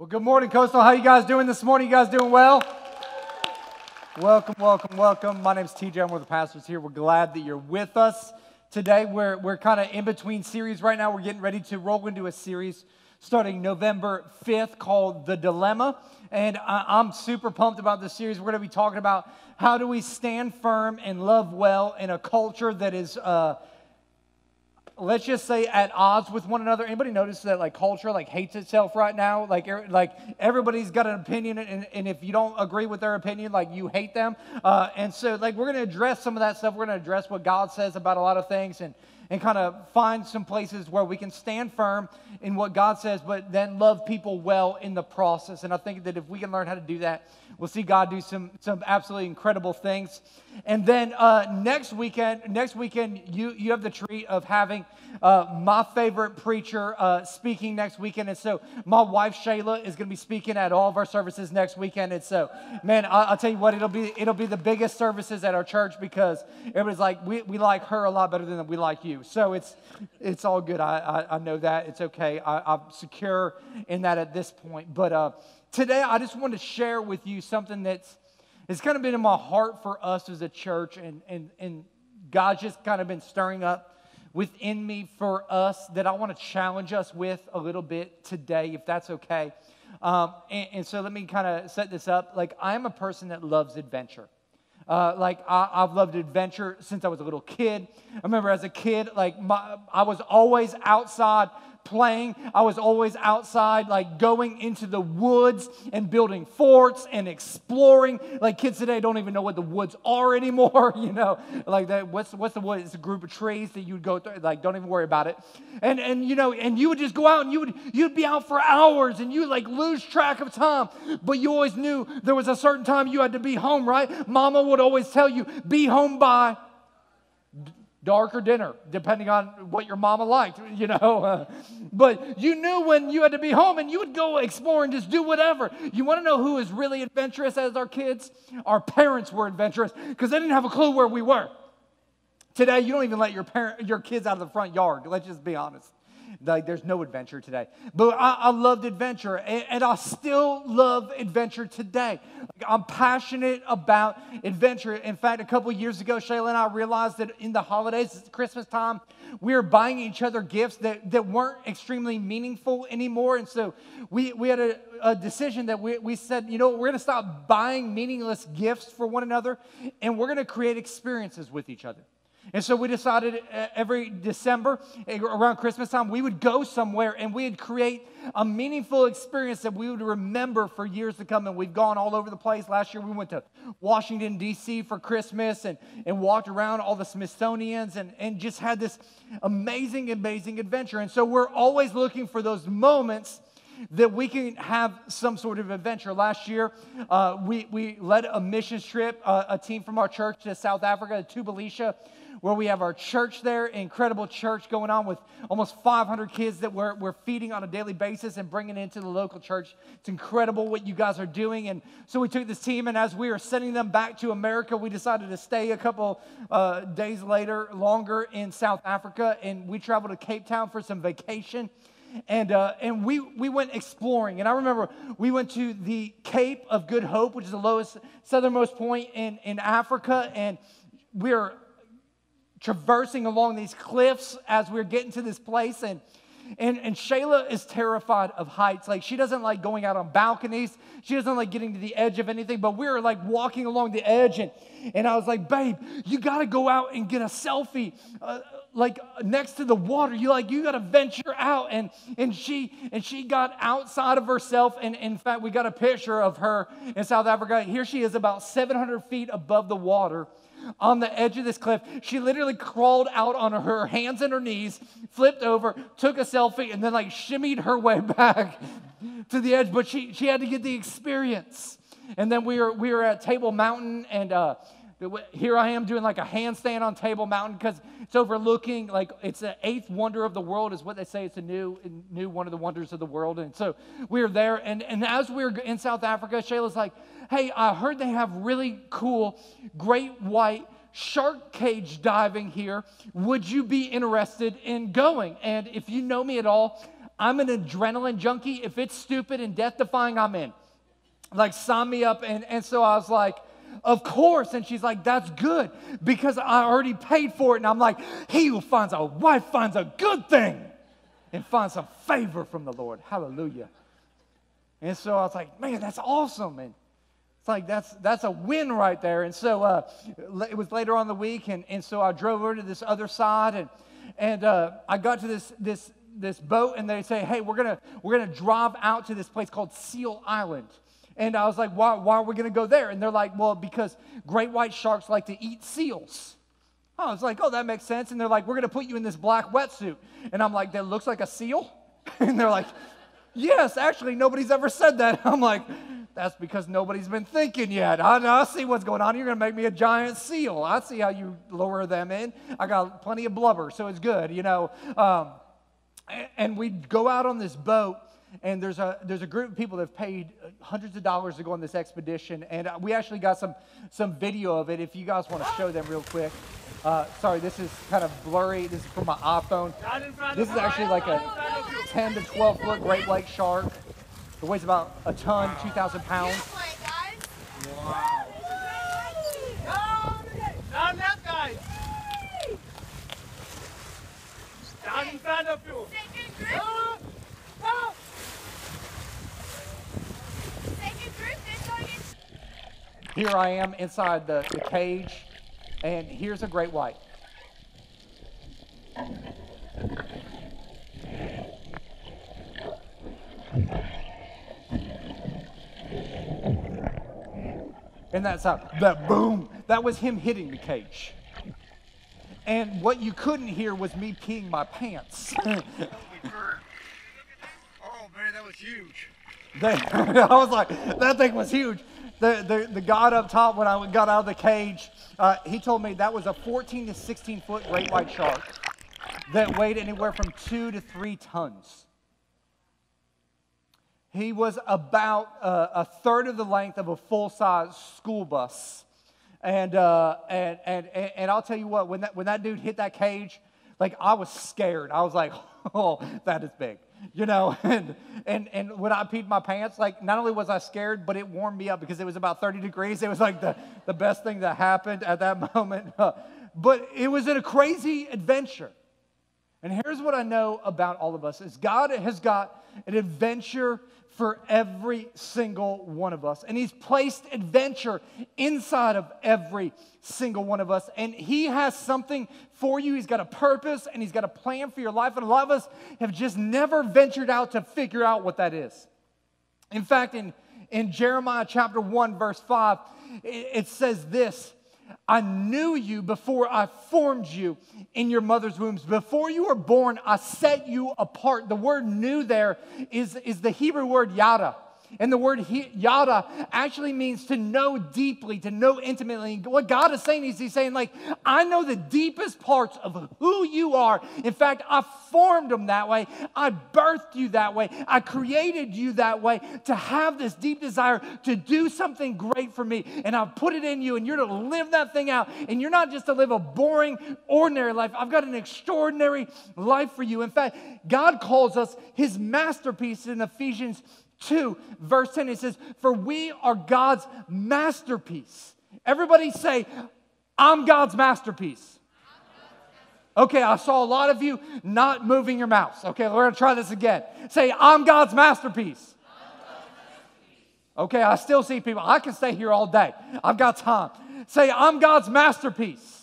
Well, good morning, Coastal. How you guys doing this morning? You guys doing well? Welcome, welcome, welcome. My name's TJ. I'm one of the pastors here. We're glad that you're with us today. We're, we're kind of in between series right now. We're getting ready to roll into a series starting November 5th called The Dilemma. And I, am super pumped about this series. We're going to be talking about how do we stand firm and love well in a culture that is uh, let's just say at odds with one another anybody notice that like culture like hates itself right now like er, like everybody's got an opinion and, and if you don't agree with their opinion like you hate them uh, and so like we're going to address some of that stuff we're going to address what god says about a lot of things and and kind of find some places where we can stand firm in what God says, but then love people well in the process. And I think that if we can learn how to do that, we'll see God do some, some absolutely incredible things. And then uh, next weekend, next weekend, you, you have the treat of having uh, my favorite preacher uh, speaking next weekend. And so my wife Shayla is going to be speaking at all of our services next weekend. And so, man, I, will tell you what, it'll be it'll be the biggest services at our church because everybody's like, we, we like her a lot better than we like you. So it's it's all good. I, I, I know that. It's okay. I, am secure in that at this point. But uh, today I just want to share with you something that's it's kind of been in my heart for us as a church, and, and, and God's just kind of been stirring up within me for us that I want to challenge us with a little bit today, if that's okay. Um, and, and so let me kind of set this up. Like, I'm a person that loves adventure. Uh, like I, have loved adventure since I was a little kid. I remember as a kid, like my, I was always outside playing. I was always outside, like going into the woods and building forts and exploring. Like kids today don't even know what the woods are anymore, you know. Like that, what's what's the woods? It's a group of trees that you'd go through. Like, don't even worry about it. And and you know, and you would just go out and you would you'd be out for hours and you like lose track of time. But you always knew there was a certain time you had to be home, right? Mama would always tell you, be home by dark or dinner, depending on what your mama liked, you know. but you knew when you had to be home and you would go explore and just do whatever. You want to know who is really adventurous as our kids? Our parents were adventurous because they didn't have a clue where we were. Today, you don't even let your parent, your kids out of the front yard. Let's just be honest. Like, there's no adventure today. But I, I loved adventure, and, and, I still love adventure today. Like, I'm passionate about adventure. In fact, a couple years ago, Shayla and I realized that in the holidays, Christmas time, we were buying each other gifts that, that weren't extremely meaningful anymore. And so we, we had a, a decision that we, we said, you know, we're going to stop buying meaningless gifts for one another, and we're going to create experiences with each other. And so we decided uh, every December eh, around Christmas time, we would go somewhere and we'd create a meaningful experience that we would remember for years to come. And we've gone all over the place. Last year, we went to Washington, D.C. for Christmas and, and walked around all the Smithsonians and, and just had this amazing, amazing adventure. And so we're always looking for those moments that we can have some sort of adventure. Last year, uh, we, we led a missions trip, uh, a team from our church to South Africa, to Tubalisha where we have our church there, incredible church going on with almost 500 kids that we're, we're feeding on a daily basis and bringing into the local church. It's incredible what you guys are doing. And so we took this team, and as we were sending them back to America, we decided to stay a couple uh, days later, longer in South Africa, and we traveled to Cape Town for some vacation and uh, and we we went exploring. And I remember we went to the Cape of Good Hope, which is the lowest southernmost point in in Africa, and we are traversing along these cliffs as we're getting to this place and and, and Shayla is terrified of heights. Like, she doesn't like going out on balconies. She doesn't like getting to the edge of anything. But we were like walking along the edge, and, and I was like, babe, you got to go out and get a selfie. Uh, like next to the water you like you got to venture out and and she and she got outside of herself and in fact we got a picture of her in south africa here she is about 700 feet above the water on the edge of this cliff. She literally crawled out on her hands and her knees, flipped over, took a selfie, and then like shimmied her way back to the edge. But she, she had to get the experience. And then we were, we were at Table Mountain, and uh, here I am doing like a handstand on Table Mountain because it's overlooking like it's the eighth wonder of the world is what they say. It's a new new one of the wonders of the world. And so we were there, and and as we were in South Africa, Shayla's like, "Hey, I heard they have really cool great white." shark cage diving here. Would you be interested in going? And if you know me at all, I'm an adrenaline junkie. If it's stupid and death defying, I'm in. Like, sign me up. And, and so I was like, of course. And she's like, That's good because I already paid for it. And I'm like, He who finds a wife finds a good thing and finds some favor from the Lord. Hallelujah. And so I was like, Man, that's awesome. And it's like that's that's a win right there. And so uh, it was later on the week, and, and so I drove over to this other side, and and uh, I got to this this this boat, and they say, "Hey, we're gonna we're gonna drive out to this place called Seal Island." And I was like, why, why are we going to go there? And they're like, well, because great white sharks like to eat seals. I was like, oh, that makes sense. And they're like, we're going to put you in this black wetsuit. And I'm like, that looks like a seal? and they're like, yes, actually, nobody's ever said that. I'm like, that's because nobody's been thinking yet. I, I see what's going on. You're going to make me a giant seal. I see how you lower them in. I got plenty of blubber, so it's good, you know. Um, and we'd go out on this boat and there's a there's a group of people that have paid hundreds of dollars to go on this expedition. And uh, we actually got some some video of it if you guys want to show them real quick. Uh, sorry this is kind of blurry. This is from my iphone. This is actually like a 10 to 12 foot great white shark. It weighs about a ton 2000 pounds. Wow. Down left, guys. Down in front of you. Here I am inside the, the cage, and here's a great white. And that's how that boom, that was him hitting the cage. And what you couldn't hear was me peeing my pants. oh man, that was huge. I was like, that thing was huge the, the, the God up top, when I got out of the cage, uh, he told me that was a 14 to 16 foot great white shark that weighed anywhere from two to three tons. He was about uh, a third of the length of a full size school bus. And, uh, and, and, and I'll tell you what, when that, when that dude hit that cage, like I was scared. I was like, oh, that is big you know and, and and when i peed my pants like not only was i scared but it warmed me up because it was about 30 degrees. It was like the, the best thing that happened at that moment. But it was in a crazy adventure. And here's what i know about all of us is god has got an adventure for every single one of us. And He's placed adventure inside of every single one of us. And He has something for you. He's got a purpose and He's got a plan for your life. And a lot of us have just never ventured out to figure out what that is. In fact, in, in Jeremiah chapter 1, verse 5, it, it says this I knew you before I formed you in your mother's wombs. Before you were born, I set you apart. The word knew there is, is the Hebrew word yada. And the word yada actually means to know deeply, to know intimately. What God is saying is He's saying, like, I know the deepest parts of who you are. In fact, I formed them that way. I birthed you that way. I created you that way to have this deep desire to do something great for me. And I've put it in you, and you're to live that thing out. And you're not just to live a boring, ordinary life. I've got an extraordinary life for you. In fact, God calls us His masterpiece in Ephesians 2, verse 10, it says, For we are God's masterpiece. Everybody say, I'm God's masterpiece. Okay, I saw a lot of you not moving your mouths. Okay, we're gonna try this again. Say, I'm God's masterpiece. Okay, I still see people. I can stay here all day. I've got time. Say, I'm God's masterpiece.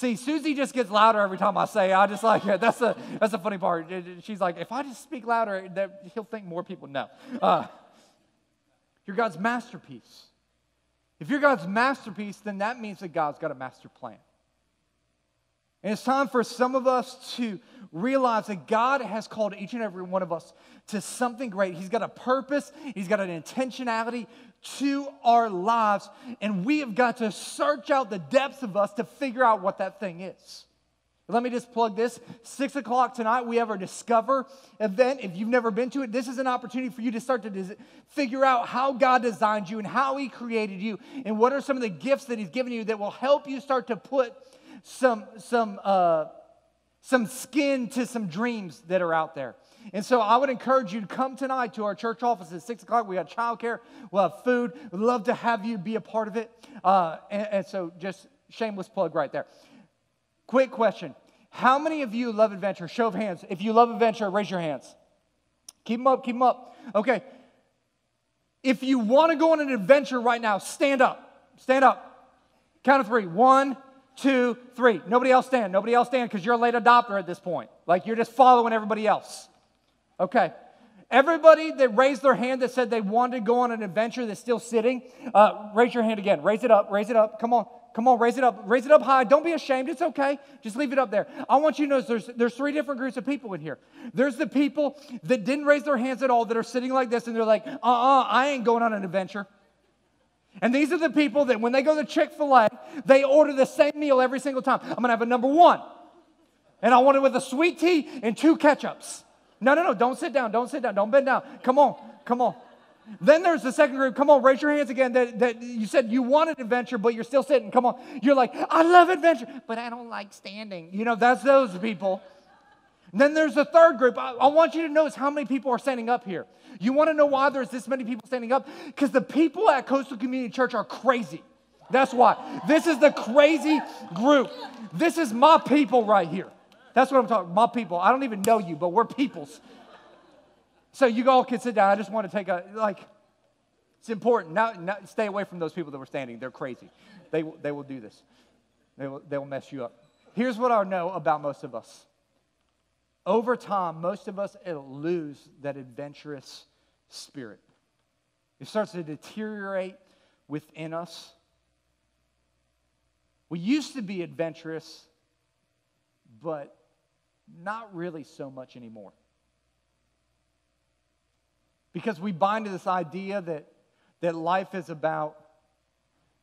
See, Susie just gets louder every time I say it. I just like. That's a, that's a funny part. She's like, if I just speak louder, he'll think more people know. Uh, you're God's masterpiece. If you're God's masterpiece, then that means that God's got a master plan. And it's time for some of us to realize that God has called each and every one of us to something great. He's got a purpose, He's got an intentionality to our lives, and we have got to search out the depths of us to figure out what that thing is. Let me just plug this. Six o'clock tonight, we have our Discover event. If you've never been to it, this is an opportunity for you to start to des- figure out how God designed you and how He created you, and what are some of the gifts that He's given you that will help you start to put some, some, uh, some skin to some dreams that are out there. And so I would encourage you to come tonight to our church office at 6 o'clock. We got childcare, we'll have food. We'd love to have you be a part of it. Uh, and, and so just shameless plug right there. Quick question How many of you love adventure? Show of hands. If you love adventure, raise your hands. Keep them up, keep them up. Okay. If you want to go on an adventure right now, stand up. Stand up. Count of three. One, two, three. Nobody else stand. Nobody else stand because you're a late adopter at this point. Like you're just following everybody else. Okay. Everybody that raised their hand that said they wanted to go on an adventure that's still sitting, uh, raise your hand again. Raise it up. Raise it up. Come on. Come on, raise it up. Raise it up high. Don't be ashamed. It's okay. Just leave it up there. I want you to know there's, there's three different groups of people in here. There's the people that didn't raise their hands at all that are sitting like this and they're like, uh uh I ain't going on an adventure. And these are the people that when they go to Chick fil A, they order the same meal every single time. I'm going to have a number one. And I want it with a sweet tea and two ketchups. No, no, no. Don't sit down. Don't sit down. Don't bend down. Come on. Come on. Then there's the second group. Come on, raise your hands again. That, that you said you wanted adventure, but you're still sitting. Come on. You're like, I love adventure, but I don't like standing. You know, that's those people. Then there's the third group. I, I want you to notice how many people are standing up here. You want to know why there's this many people standing up? Because the people at Coastal Community Church are crazy. That's why. This is the crazy group. This is my people right here. That's what I'm talking. My people. I don't even know you, but we're peoples. So you all can sit down. I just want to take a like. It's important. Now, now stay away from those people that were standing. They're crazy. They they will do this. They will they will mess you up. Here's what I know about most of us. Over time, most of us lose that adventurous spirit. It starts to deteriorate within us. We used to be adventurous, but not really so much anymore. Because we bind to this idea that, that life is about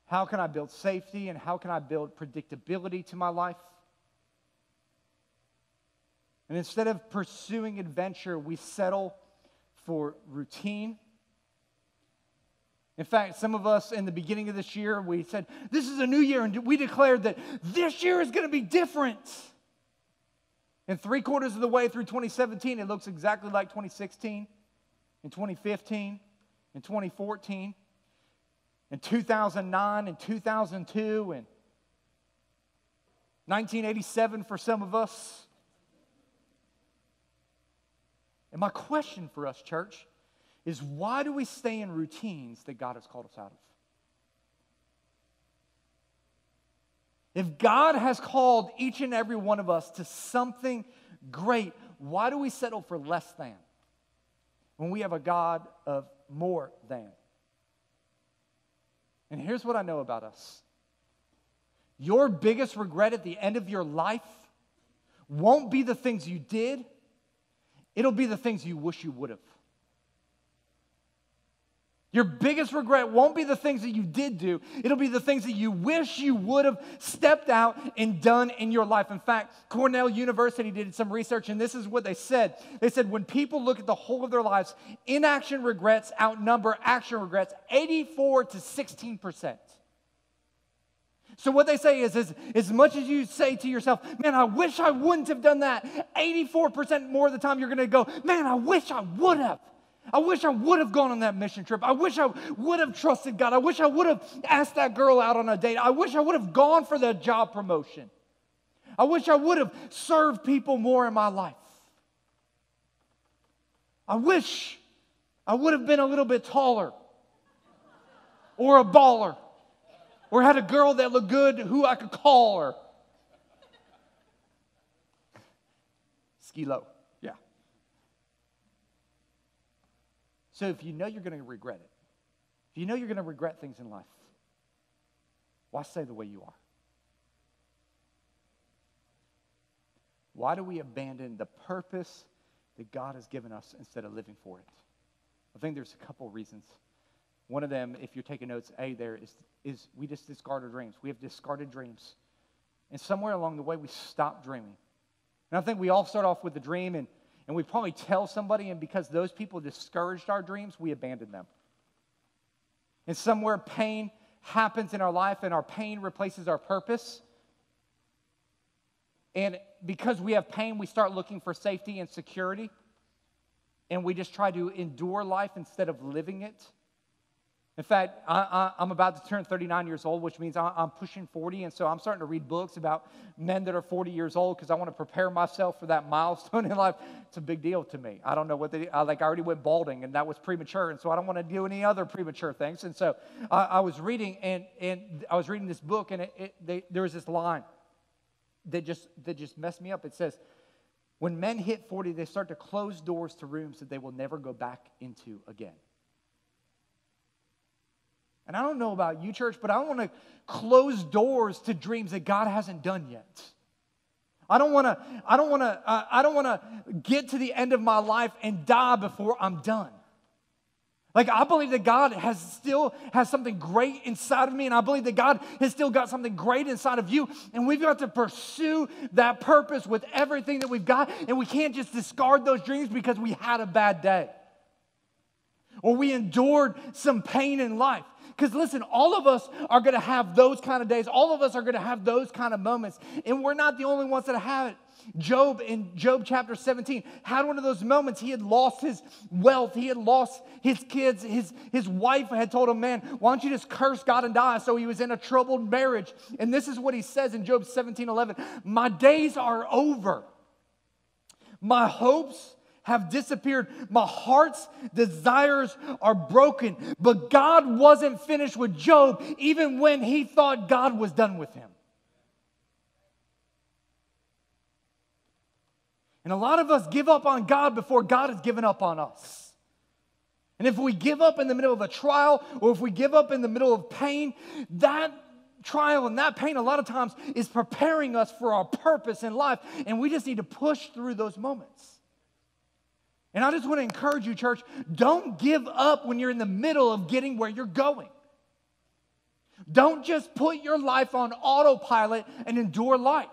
how can I build safety and how can I build predictability to my life. And instead of pursuing adventure, we settle for routine. In fact, some of us in the beginning of this year, we said, This is a new year, and we declared that this year is going to be different. And three quarters of the way through 2017, it looks exactly like 2016, in 2015, in 2014, in 2009, and 2002, and 1987 for some of us. And my question for us, church, is why do we stay in routines that God has called us out of? If God has called each and every one of us to something great, why do we settle for less than when we have a God of more than? And here's what I know about us your biggest regret at the end of your life won't be the things you did, it'll be the things you wish you would have. Your biggest regret won't be the things that you did do, it'll be the things that you wish you would have stepped out and done in your life. In fact, Cornell University did some research, and this is what they said. They said when people look at the whole of their lives, inaction regrets outnumber action regrets 84 to 16 percent. So what they say is, is, as much as you say to yourself, man, I wish I wouldn't have done that, 84% more of the time you're going to go, man, I wish I would have. I wish I would have gone on that mission trip. I wish I would have trusted God. I wish I would have asked that girl out on a date. I wish I would have gone for that job promotion. I wish I would have served people more in my life. I wish I would have been a little bit taller or a baller or had a girl that looked good who I could call her. Ski low. So if you know you're going to regret it, if you know you're going to regret things in life, why stay the way you are? Why do we abandon the purpose that God has given us instead of living for it? I think there's a couple reasons. One of them, if you're taking notes, A, there is, is we just discard our dreams. We have discarded dreams. And somewhere along the way, we stop dreaming. And I think we all start off with a dream, and and we probably tell somebody, and because those people discouraged our dreams, we abandon them. And somewhere pain happens in our life, and our pain replaces our purpose. And because we have pain, we start looking for safety and security. And we just try to endure life instead of living it. In fact, I, am about to turn 39 years old, which means I, am pushing 40. And so I'm starting to read books about men that are 40 years old because I want to prepare myself for that milestone in life. It's a big deal to me. I don't know what they, I, like, I already went balding and that was premature. And so I don't want to do any other premature things. And so I, I was reading, and, and I was reading this book, and it, it, they, there was this line that just, that just messed me up. It says, when men hit 40, they start to close doors to rooms that they will never go back into again. And I don't know about you, church, but I don't want to close doors to dreams that God hasn't done yet. I don't want to. I don't want to. Uh, I don't want to get to the end of my life and die before I'm done. Like I believe that God has still has something great inside of me, and I believe that God has still got something great inside of you, and we've got to pursue that purpose with everything that we've got, and we can't just discard those dreams because we had a bad day or we endured some pain in life. Because listen, all of us are going to have those kind of days. All of us are going to have those kind of moments. And we're not the only ones that have it. Job in Job chapter 17 had one of those moments. He had lost his wealth, he had lost his kids. His, his wife had told him, Man, why don't you just curse God and die? So he was in a troubled marriage. And this is what he says in Job 17 11 My days are over. My hopes have disappeared. My heart's desires are broken. But God wasn't finished with Job even when he thought God was done with him. And a lot of us give up on God before God has given up on us. And if we give up in the middle of a trial or if we give up in the middle of pain, that trial and that pain a lot of times is preparing us for our purpose in life. And we just need to push through those moments. And I just want to encourage you, church, don't give up when you're in the middle of getting where you're going. Don't just put your life on autopilot and endure life.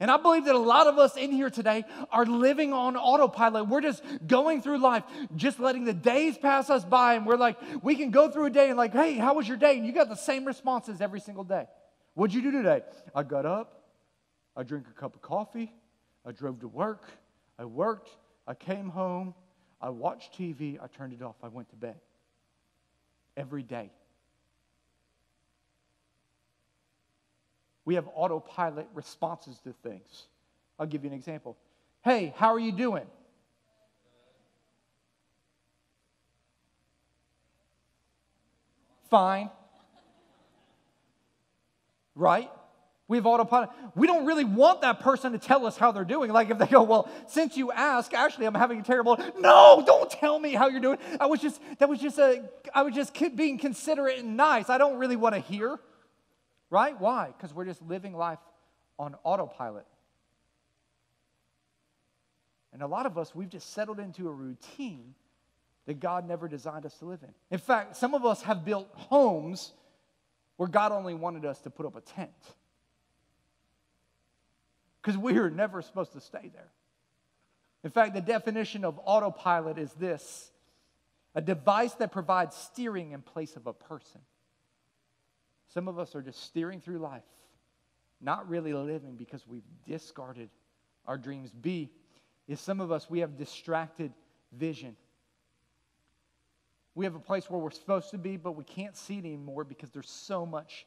And I believe that a lot of us in here today are living on autopilot. We're just going through life, just letting the days pass us by. And we're like, we can go through a day and, like, hey, how was your day? And you got the same responses every single day. What'd you do today? I got up, I drank a cup of coffee, I drove to work, I worked, I came home, I watched TV, I turned it off, I went to bed. Every day. We have autopilot responses to things. I'll give you an example. Hey, how are you doing? Fine. Right? We have autopilot. We don't really want that person to tell us how they're doing. Like if they go, well, since you ask, actually, I'm having a terrible. No, don't tell me how you're doing. I was just that was just a. I was just being considerate and nice. I don't really want to hear. Right? Why? Because we're just living life on autopilot. And a lot of us, we've just settled into a routine that God never designed us to live in. In fact, some of us have built homes where God only wanted us to put up a tent because we are never supposed to stay there. In fact, the definition of autopilot is this a device that provides steering in place of a person. Some of us are just steering through life, not really living because we've discarded our dreams. B is some of us, we have distracted vision. We have a place where we're supposed to be, but we can't see it anymore because there's so much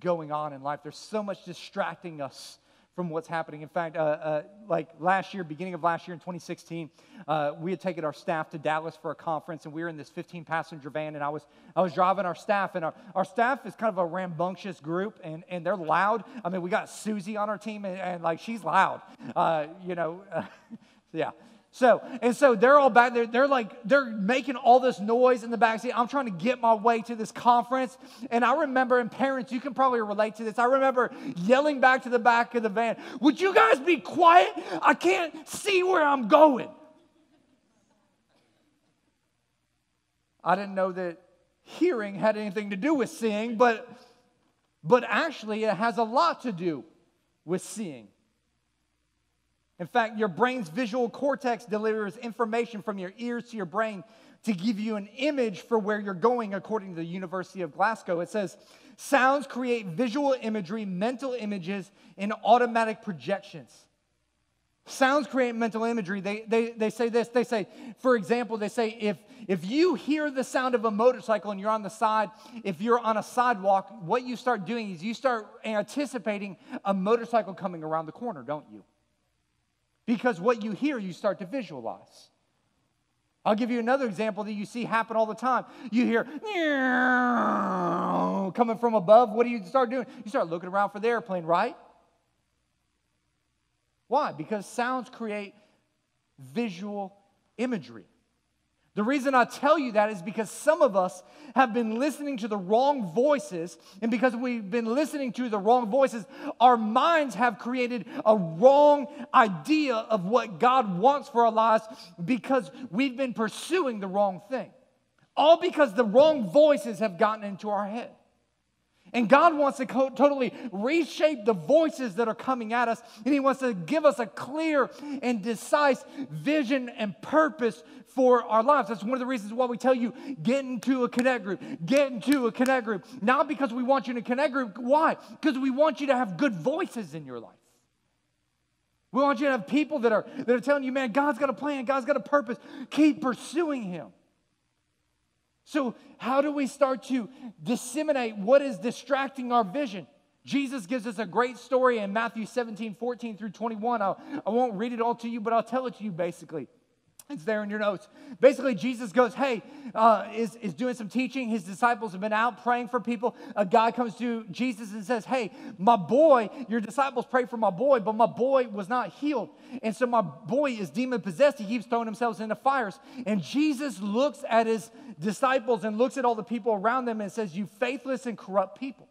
going on in life. There's so much distracting us from what's happening. In fact, uh, uh, like last year, beginning of last year in 2016, uh, we had taken our staff to Dallas for a conference, and we were in this 15 passenger van, and I was, I was driving our staff, and our, our staff is kind of a rambunctious group, and, and they're loud. I mean, we got Susie on our team, and, and like she's loud, uh, you know. yeah. So, and so they're all back there. They're like, they're making all this noise in the backseat. I'm trying to get my way to this conference. And I remember, and parents, you can probably relate to this. I remember yelling back to the back of the van, Would you guys be quiet? I can't see where I'm going. I didn't know that hearing had anything to do with seeing, but, but actually, it has a lot to do with seeing. In fact, your brain's visual cortex delivers information from your ears to your brain to give you an image for where you're going, according to the University of Glasgow. It says, Sounds create visual imagery, mental images, and automatic projections. Sounds create mental imagery. They, they, they say this. They say, for example, they say if, if you hear the sound of a motorcycle and you're on the side, if you're on a sidewalk, what you start doing is you start anticipating a motorcycle coming around the corner, don't you? Because what you hear, you start to visualize. I'll give you another example that you see happen all the time. You hear coming from above. What do you start doing? You start looking around for the airplane, right? Why? Because sounds create visual imagery. The reason I tell you that is because some of us have been listening to the wrong voices, and because we've been listening to the wrong voices, our minds have created a wrong idea of what God wants for our lives because we've been pursuing the wrong thing. All because the wrong voices have gotten into our head. And God wants to co- totally reshape the voices that are coming at us, and He wants to give us a clear and decisive vision and purpose for our lives. That's one of the reasons why we tell you get into a connect group, get into a connect group. Not because we want you in a connect group. Why? Because we want you to have good voices in your life. We want you to have people that are, that are telling you, man, God's got a plan, God's got a purpose. Keep pursuing Him. So, how do we start to disseminate what is distracting our vision? Jesus gives us a great story in Matthew 17, 14 through 21. I'll, I won't read it all to you, but I'll tell it to you basically. It's there in your notes. Basically, Jesus goes, Hey, uh, is, is doing some teaching. His disciples have been out praying for people. A guy comes to Jesus and says, Hey, my boy, your disciples prayed for my boy, but my boy was not healed. And so my boy is demon possessed. He keeps throwing himself into fires. And Jesus looks at his disciples and looks at all the people around them and says, You faithless and corrupt people.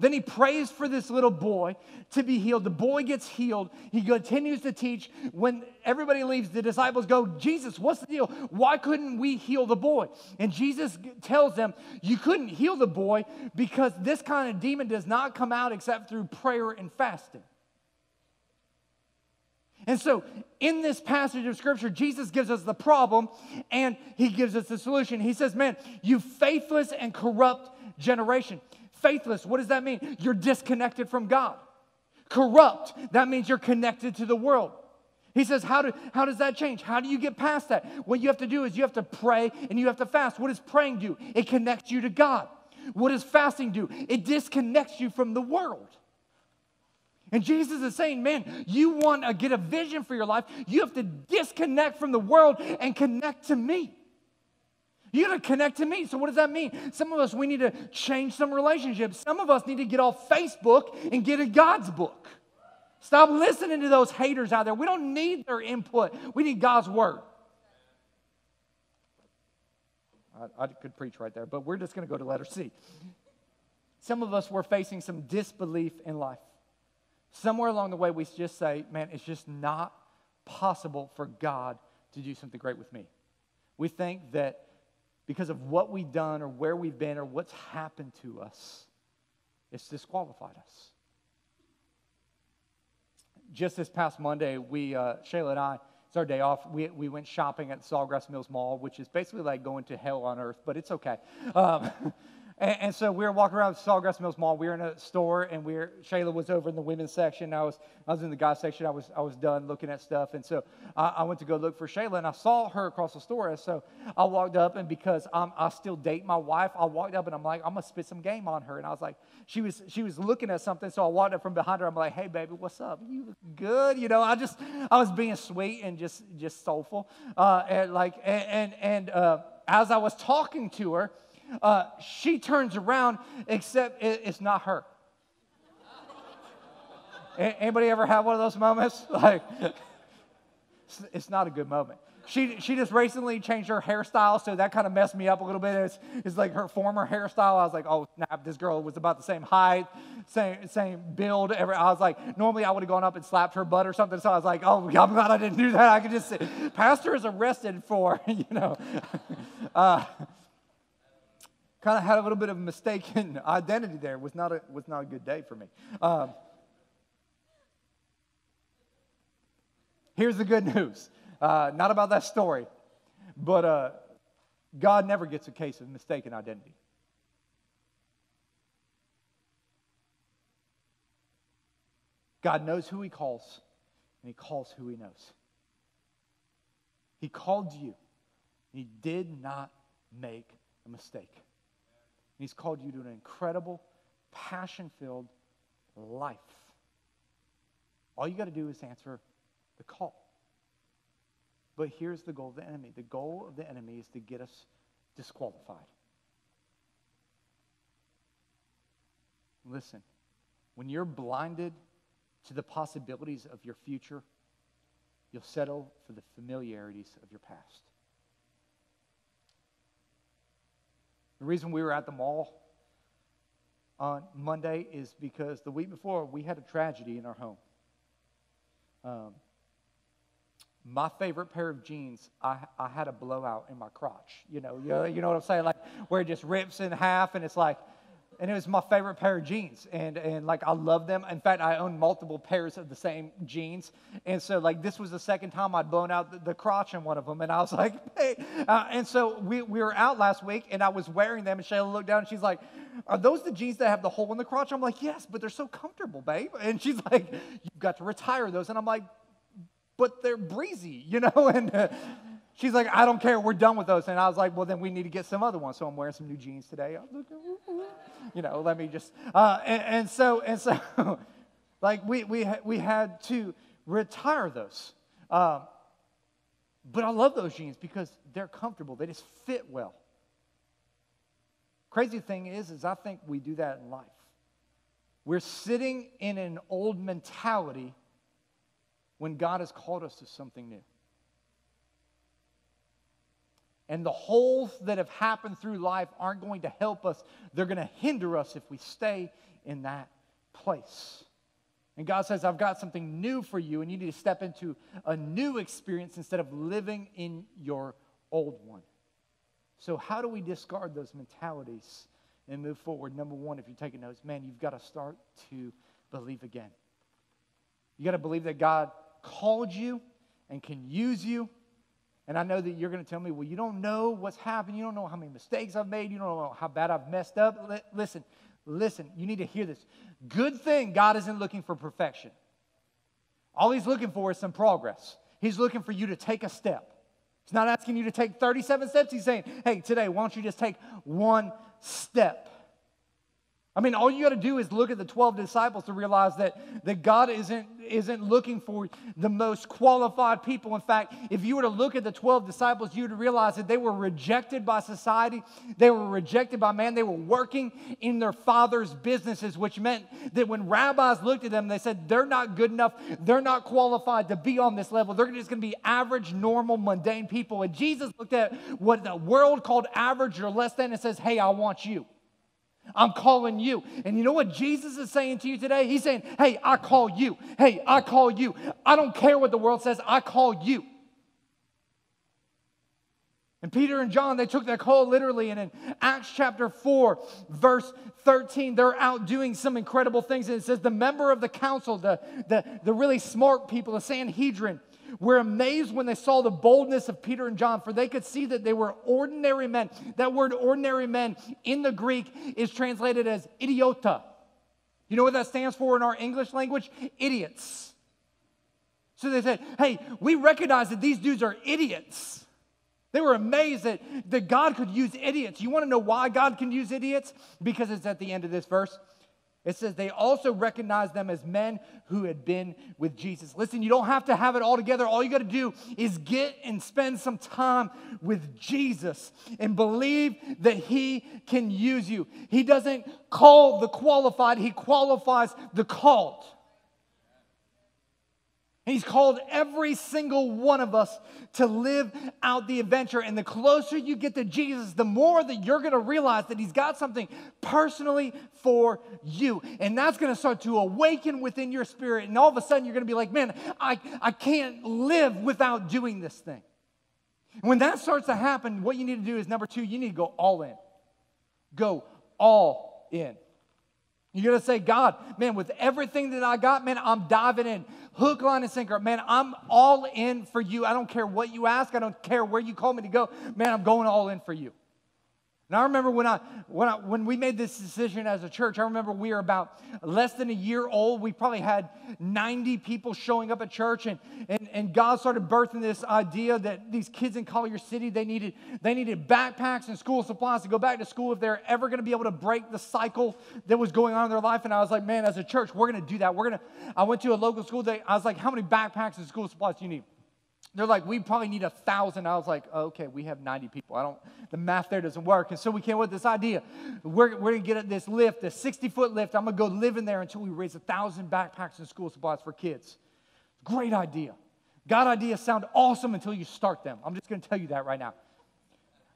Then he prays for this little boy to be healed. The boy gets healed. He continues to teach. When everybody leaves, the disciples go, Jesus, what's the deal? Why couldn't we heal the boy? And Jesus tells them, You couldn't heal the boy because this kind of demon does not come out except through prayer and fasting. And so, in this passage of scripture, Jesus gives us the problem and he gives us the solution. He says, Man, you faithless and corrupt generation. Faithless, what does that mean? You're disconnected from God. Corrupt, that means you're connected to the world. He says, how, do, how does that change? How do you get past that? What you have to do is you have to pray and you have to fast. What does praying do? It connects you to God. What does fasting do? It disconnects you from the world. And Jesus is saying, man, you want to get a vision for your life, you have to disconnect from the world and connect to me. You got to connect to me. So, what does that mean? Some of us, we need to change some relationships. Some of us need to get off Facebook and get in God's book. Stop listening to those haters out there. We don't need their input, we need God's word. I, I could preach right there, but we're just going to go to letter C. Some of us were facing some disbelief in life. Somewhere along the way, we just say, man, it's just not possible for God to do something great with me. We think that because of what we've done or where we've been or what's happened to us. It's disqualified us. Just this past Monday, we, uh, Shayla and I, it's our day off. We, we went shopping at Sawgrass Mills Mall, which is basically like going to hell on earth, but it's okay. Um, And, and, so we were walking around Sawgrass Mills Mall. We were in a store, and we were, Shayla was over in the women's section. I was, I was in the guys section. I was, I was done looking at stuff. And so I, I went to go look for Shayla, and I saw her across the store. And so I walked up, and because I'm, I still date my wife, I walked up, and I'm like, I'm to spit some game on her. And I was like, she was, she was looking at something. So I walked up from behind her. I'm like, hey, baby, what's up? You look good. You know, I just, I was being sweet and just, just soulful. Uh, and like, and, and, and uh, as I was talking to her, uh, she turns around, except it, it's not her. Anybody ever have one of those moments? Like, it's not a good moment. She, she just recently changed her hairstyle, so that kind of messed me up a little bit. It's, it's like her former hairstyle. I was like, oh, snap, this girl was about the same height, same, same build. Every, I was like, normally I would have gone up and slapped her butt or something. So I was like, oh, I'm glad I didn't do that. I could just say, Pastor is arrested for, you know. Uh, kind of had a little bit of a mistaken identity there. It was not a, was not a good day for me. Um, Here's the good news uh, not about that story, but uh, God never gets a case of mistaken identity. God knows who He calls, and He calls who He knows. He called you. He did not make a mistake. He's called you to an incredible, passion filled life. All you got to do is answer the call. But here's the goal of the enemy the goal of the enemy is to get us disqualified. Listen, when you're blinded to the possibilities of your future, you'll settle for the familiarities of your past. The reason we were at the mall on Monday is because the week before we had a tragedy in our home. Um, my favorite pair of jeans, I, I had a blowout in my crotch. You know, you know, you know what I'm saying? Like where it just rips in half and it's like, and it was my favorite pair of jeans. And and like i love them. In fact i own multiple pairs of the same jeans. And so like this was the second time i'd blown out the, the crotch in one of them. And i was like hey. Uh, and so we, we were out last week and i was wearing them and shayla looked down and she's like are those the jeans that have the hole in the crotch? I'm like yes but they're so comfortable babe. And she's like you've got to retire those. And i'm like but they're breezy, you know? And uh, she's like, I don't care, we're done with those. And I was like, well, then we need to get some other ones. So I'm wearing some new jeans today. You know, let me just, uh, and, and, so, and so, like, we, we, we had to retire those. Um, but I love those jeans because they're comfortable, they just fit well. Crazy thing is, is I think we do that in life. We're sitting in an old mentality when God has called us to something new. And the holes that have happened through life aren't going to help us. They're going to hinder us if we stay in that place. And God says, I've got something new for you, and you need to step into a new experience instead of living in your old one. So, how do we discard those mentalities and move forward? Number one, if you're taking notes, man, you've got to start to believe again. You got to believe that God called you and can use you. And I know that you're going to tell me, well, you don't know what's happened. You don't know how many mistakes I've made. You don't know how bad I've messed up. listen, listen, you need to hear this. Good thing God isn't looking for perfection. All He's looking for is some progress. He's looking for you to take a step. He's not asking you to take 37 steps. He's saying, hey, today, why don't you just take one step? I mean, all you got to do is look at the 12 disciples to realize that, that God isn't, isn't looking for the most qualified people. In fact, if you were to look at the 12 disciples, you would realize that they were rejected by society, they were rejected by man, they were working in their father's businesses, which meant that when rabbis looked at them, they said, they're not good enough, they're not qualified to be on this level. They're just going to be average, normal, mundane people. And Jesus looked at what the world called average or less than and says, hey, I want you. I'm calling you. And you know what Jesus is saying to you today? He's saying, Hey, I call you. Hey, I call you. I don't care what the world says, I call you. And Peter and John, they took that call literally. And in Acts chapter 4, verse 13, they're out doing some incredible things. And it says, The member of the council, the, the, the really smart people, the Sanhedrin, were amazed when they saw the boldness of Peter and John, for they could see that they were ordinary men. That word ordinary men in the Greek is translated as idiota. You know what that stands for in our English language? Idiots. So they said, hey, we recognize that these dudes are idiots. They were amazed that, that God could use idiots. You want to know why God can use idiots? Because it's at the end of this verse. It says they also recognized them as men who had been with Jesus. Listen, you don't have to have it all together. All you got to do is get and spend some time with Jesus and believe that He can use you. He doesn't call the qualified, He qualifies the called. He's called every single one of us to live out the adventure. And the closer you get to Jesus, the more that you're going to realize that He's got something personally for you. And that's going to start to awaken within your spirit. And all of a sudden, you're going to be like, man, I, I can't live without doing this thing. when that starts to happen, what you need to do is number two, you need to go all in. Go all in. You gotta say, God, man, with everything that I got, man, I'm diving in. Hook, line, and sinker. Man, I'm all in for you. I don't care what you ask. I don't care where you call me to go. Man, I'm going all in for you. And I remember when, I, when, I, when we made this decision as a church, I remember we were about less than a year old. We probably had 90 people showing up at church, and, and, and God started birthing this idea that these kids in Collier City, they needed, they needed backpacks and school supplies to go back to school if they're ever going to be able to break the cycle that was going on in their life. And I was like, man, as a church, we're going to do that. We're going to, I went to a local school day. I was like, how many backpacks and school supplies do you need? They're like, we probably need a thousand. I was like, oh, okay, we have 90 people. I don't, the math there doesn't work. And so we came with this idea. We're, we're gonna get this lift, this 60 foot lift. I'm gonna go live in there until we raise a thousand backpacks and school supplies for kids. Great idea. God ideas sound awesome until you start them. I'm just gonna tell you that right now.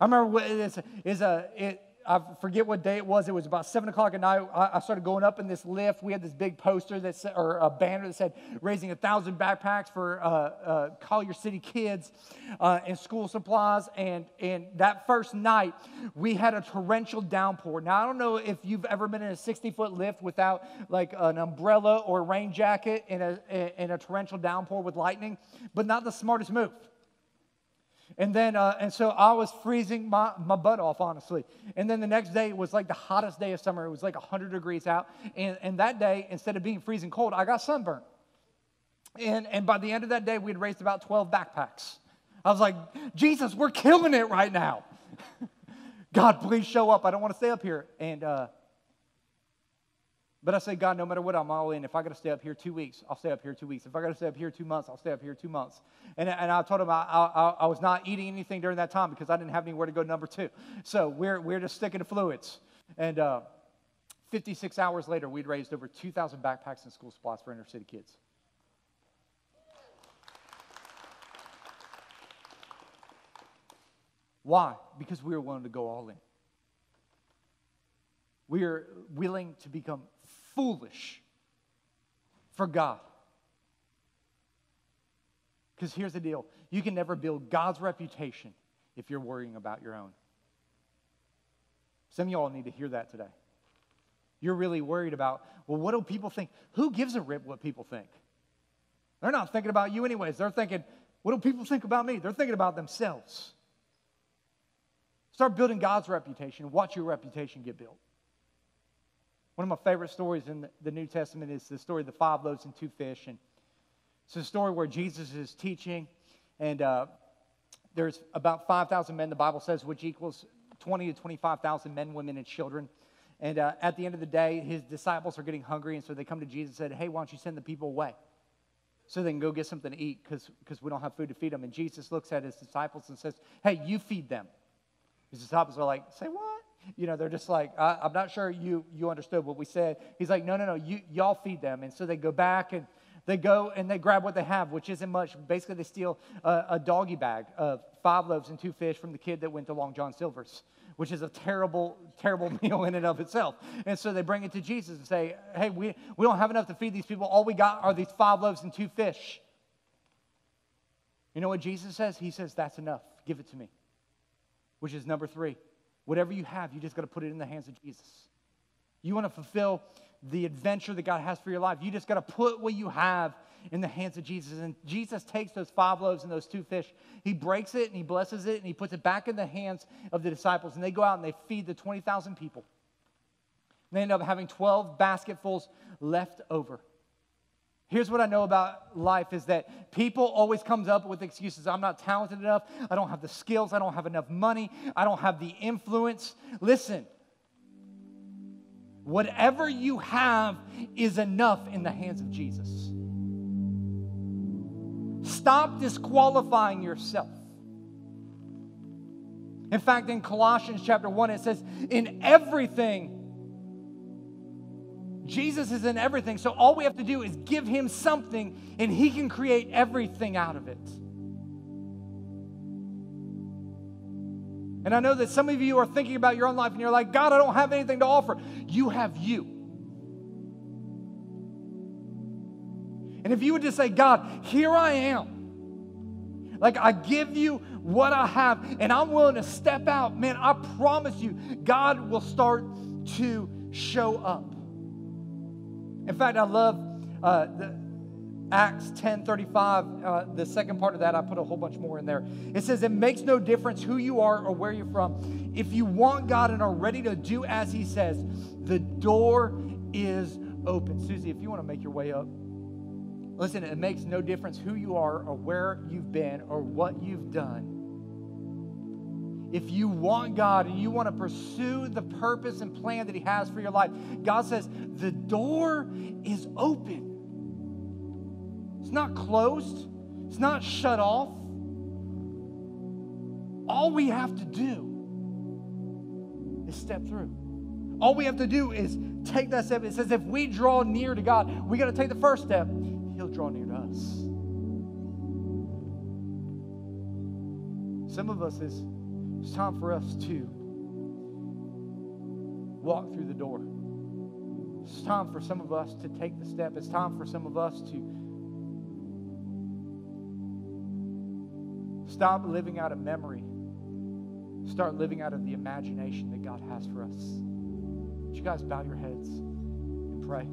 I remember what it is, is a, it, I forget what day it was. It was about seven o'clock at night. I started going up in this lift. We had this big poster that said, or a banner that said, "Raising a thousand backpacks for uh, uh, Collier City kids uh, and school supplies." And and that first night, we had a torrential downpour. Now I don't know if you've ever been in a sixty-foot lift without like an umbrella or a rain jacket in a in a torrential downpour with lightning, but not the smartest move. And then, uh, and so I was freezing my, my butt off, honestly. And then the next day was like the hottest day of summer. It was like 100 degrees out. And, and that day, instead of being freezing cold, I got sunburned. And, and by the end of that day, we had raised about 12 backpacks. I was like, Jesus, we're killing it right now. God, please show up. I don't want to stay up here. And, uh, but I say, God, no matter what, I'm all in. If I got to stay up here two weeks, I'll stay up here two weeks. If I got to stay up here two months, I'll stay up here two months. And, and I told him I, I, I, was not eating anything during that time because I didn't have anywhere to go number two. So we're, we're just sticking to fluids. And uh, 56 hours later, we'd raised over 2,000 backpacks and school supplies for inner city kids. Why? Because we were willing to go all in. We are willing to become foolish for God. Because here's the deal you can never build God's reputation if you're worrying about your own. Some of y'all need to hear that today. You're really worried about, well, what do people think? Who gives a rip what people think? They're not thinking about you, anyways. They're thinking, what do people think about me? They're thinking about themselves. Start building God's reputation. Watch your reputation get built. One of my favorite stories in the New Testament is the story of the five loaves and two fish. And it's a story where Jesus is teaching, and uh, there's about 5,000 men, the Bible says, which equals 20 to 25,000 men, women, and children. And uh, at the end of the day, his disciples are getting hungry, and so they come to Jesus and said, Hey, why don't you send the people away? So they can go get something to eat because we don't have food to feed them. And Jesus looks at his disciples and says, Hey, you feed them. His disciples are like, Say what? You know, they're just like, I, am not sure you, you understood what we said. He's like, no, no, no, you, y'all feed them. And so they go back and they go and they grab what they have, which isn't much. Basically, they steal a, a doggy bag of five loaves and two fish from the kid that went to Long John Silver's, which is a terrible, terrible meal in and of itself. And so they bring it to Jesus and say, hey, we, we don't have enough to feed these people. All we got are these five loaves and two fish. You know what Jesus says? He says, that's enough. Give it to me, which is number three. Whatever you have, you just got to put it in the hands of Jesus. You want to fulfill the adventure that God has for your life. You just got to put what you have in the hands of Jesus. And Jesus takes those five loaves and those two fish, he breaks it and he blesses it and he puts it back in the hands of the disciples. And they go out and they feed the 20,000 people. And they end up having 12 basketfuls left over. Here's what I know about life is that people always comes up with excuses. I'm not talented enough. I don't have the skills. I don't have enough money. I don't have the influence. Listen. Whatever you have is enough in the hands of Jesus. Stop disqualifying yourself. In fact, in Colossians chapter 1, it says, In everything, Jesus is in everything. So all we have to do is give him something and he can create everything out of it. And I know that some of you are thinking about your own life and you're like, God, I don't have anything to offer. You have you. And if you would just say, God, here I am. Like, I give you what I have, and I'm willing to step out. Man, I promise you, God will start to show up. In fact, I love uh, the Acts 10 35, uh, the second part of that, I put a whole bunch more in there. It says, It makes no difference who you are or where you're from. If you want God and are ready to do as He says, the door is open. Susie, if you want to make your way up, listen, it makes no difference who you are or where you've been or what you've done. If you want God and you want to pursue the purpose and plan that He has for your life, God says, the door is open. It's not closed, it's not shut off. All we have to do is step through. All we have to do is take that step. It says if we draw near to God, we got to take the first step. He'll draw near to us. Some of us is it's time for us to walk through the door. It's time for some of us to take the step. It's time for some of us to Stop living out of memory. Start living out of the imagination that God has for us. Would you guys bow your heads and pray?